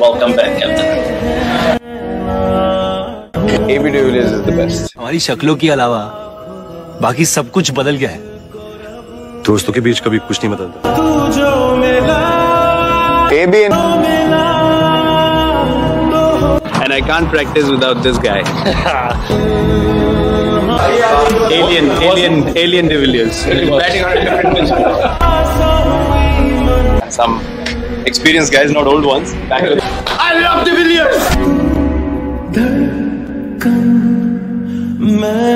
Welcome back, Captain. AB de Villiers is the हमारी शक्लों के अलावा बाकी सब कुछ बदल गया है दोस्तों के बीच कभी कुछ नहीं बदलता and And I can't practice without this guy. alien, alien, alien de Villiers. Batting on a different pitch. Some experienced guys, not old ones. I love de Villiers. मैं